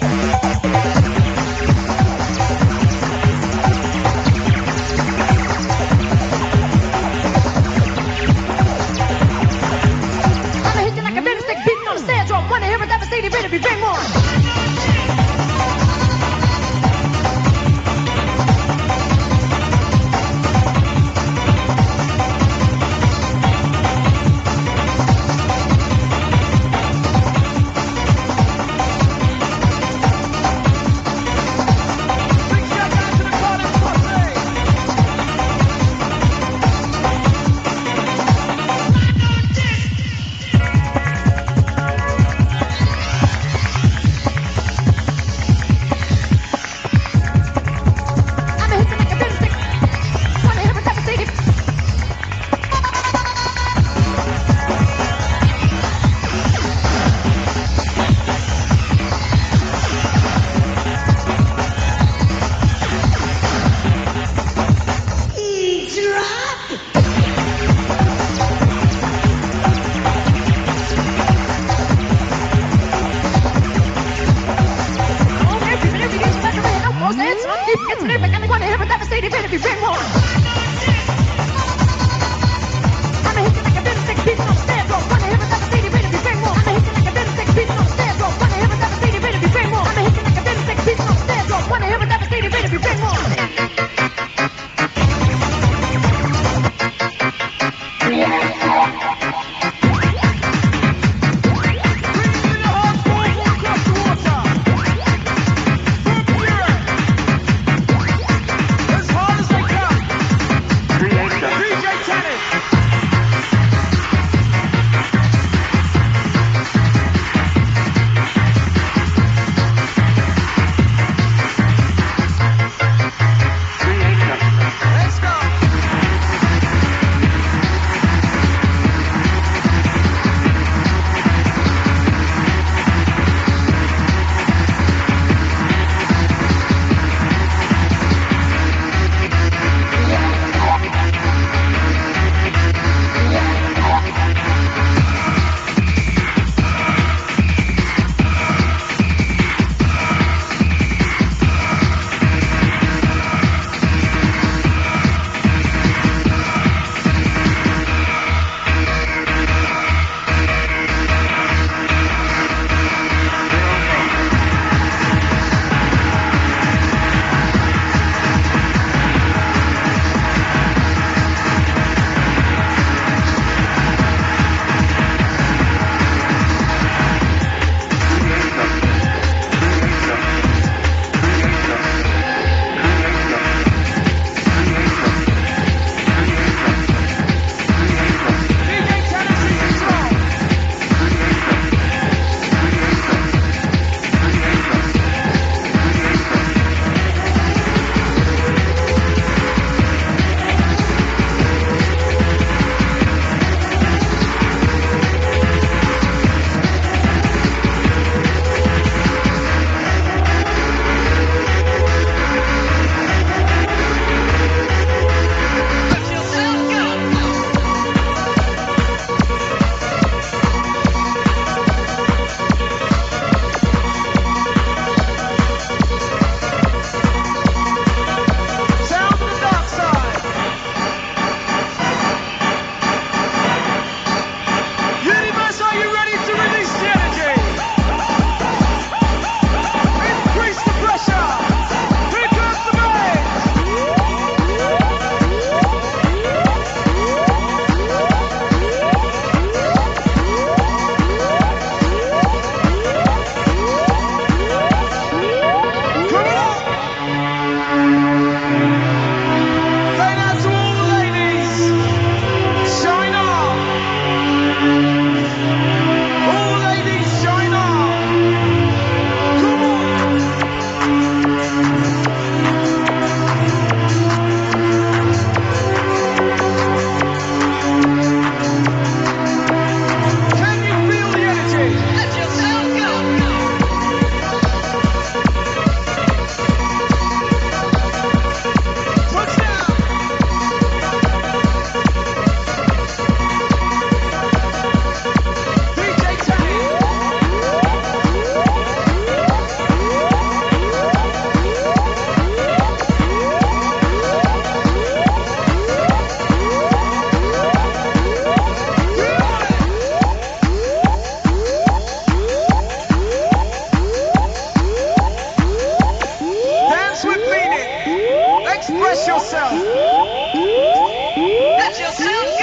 Música Express yourself. Let yourself.